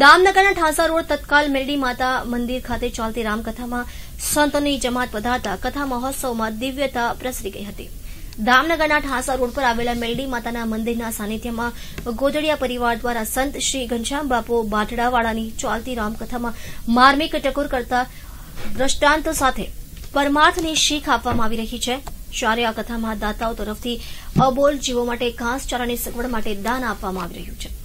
દામનગરના ઠાસા road તત્કાલ મેરડી માતા મંદિર ખાતે ચાલતી રામકથામાં સંતોની જમાત વધારતા કથા મહોત્સવમાં દિવ્યતા પ્રસરી ગઈ હતી. દામનગરના ઠાસા રોડ પર આવેલા મેરડી માતાના મંદિરના સાનિધ્યમાં ગોદડિયા પરિવાર દ્વારા સંત શ્રી ઘનશ્યામ બાપુ બાટડાવાળાની ચાલતી રામકથામાં માર્મિક ટકોર કરતા દ્રષ્ટાંત સાથે પરમાર્થની શીખ આપવામાં આવી રહી છે. જ્યારે આ કથામાં દાતાઓ તરફથી અબોલ જીવો માટે ઘાસચારાની સગવડ માટે દાન આપવામાં આવી રહ્યું છે.